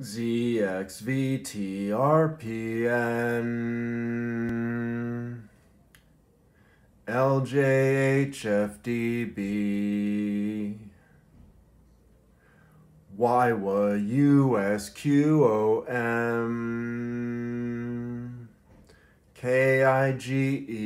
ZXVTRPN LJHFDB YWUSQOM KIGECA